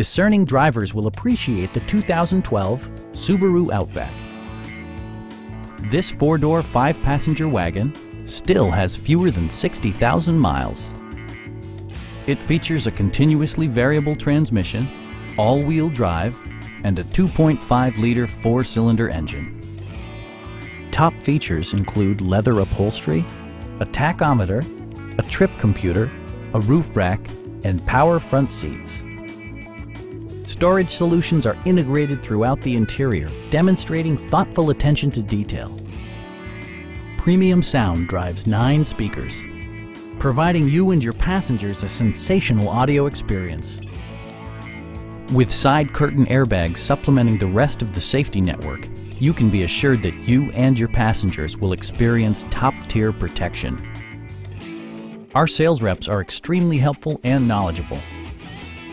discerning drivers will appreciate the 2012 Subaru Outback. This four-door, five-passenger wagon still has fewer than 60,000 miles. It features a continuously variable transmission, all-wheel drive, and a 2.5-liter four-cylinder engine. Top features include leather upholstery, a tachometer, a trip computer, a roof rack, and power front seats. Storage solutions are integrated throughout the interior, demonstrating thoughtful attention to detail. Premium sound drives nine speakers, providing you and your passengers a sensational audio experience. With side curtain airbags supplementing the rest of the safety network, you can be assured that you and your passengers will experience top-tier protection. Our sales reps are extremely helpful and knowledgeable.